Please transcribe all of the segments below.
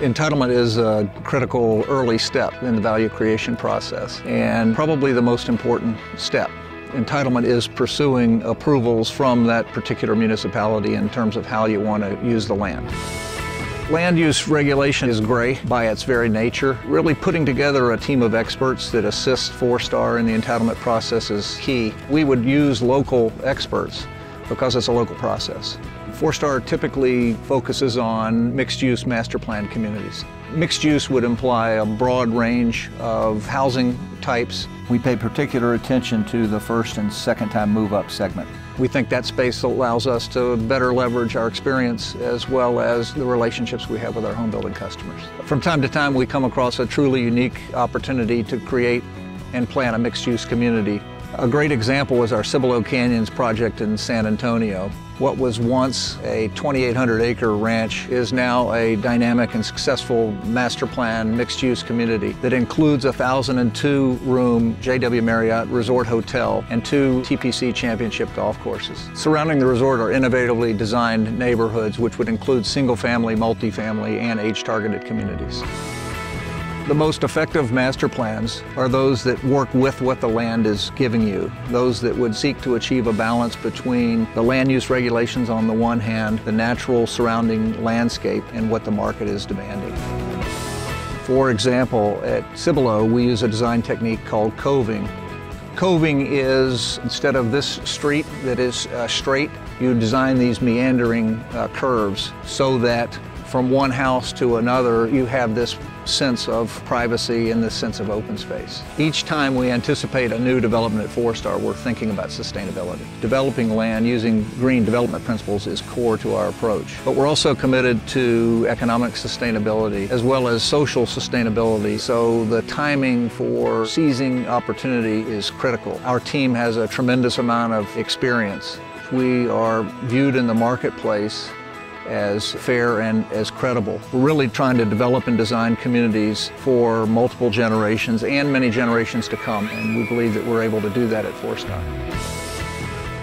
Entitlement is a critical early step in the value creation process and probably the most important step. Entitlement is pursuing approvals from that particular municipality in terms of how you want to use the land. Land use regulation is gray by its very nature. Really putting together a team of experts that assist Forestar in the entitlement process is key. We would use local experts because it's a local process. Forestar typically focuses on mixed-use master plan communities. Mixed use would imply a broad range of housing types. We pay particular attention to the first and second time move-up segment. We think that space allows us to better leverage our experience as well as the relationships we have with our home building customers. From time to time, we come across a truly unique opportunity to create and plan a mixed-use community a great example was our Cibolo Canyons project in San Antonio. What was once a 2,800 acre ranch is now a dynamic and successful master plan mixed use community that includes a 1,002 room JW Marriott Resort Hotel and two TPC Championship golf courses. Surrounding the resort are innovatively designed neighborhoods which would include single family, multifamily, and age targeted communities. The most effective master plans are those that work with what the land is giving you, those that would seek to achieve a balance between the land use regulations on the one hand, the natural surrounding landscape, and what the market is demanding. For example, at Cibolo, we use a design technique called coving. Coving is, instead of this street that is uh, straight, you design these meandering uh, curves so that from one house to another, you have this sense of privacy and this sense of open space. Each time we anticipate a new development at Forestar, we're thinking about sustainability. Developing land using green development principles is core to our approach. But we're also committed to economic sustainability as well as social sustainability, so the timing for seizing opportunity is critical. Our team has a tremendous amount of experience. We are viewed in the marketplace as fair and as credible. We're really trying to develop and design communities for multiple generations and many generations to come, and we believe that we're able to do that at Forestar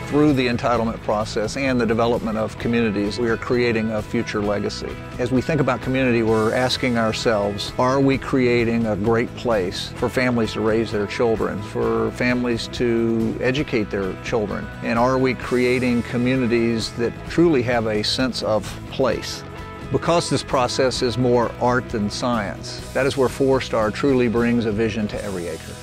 through the entitlement process and the development of communities, we are creating a future legacy. As we think about community, we're asking ourselves, are we creating a great place for families to raise their children, for families to educate their children? And are we creating communities that truly have a sense of place? Because this process is more art than science, that is where Forestar truly brings a vision to every acre.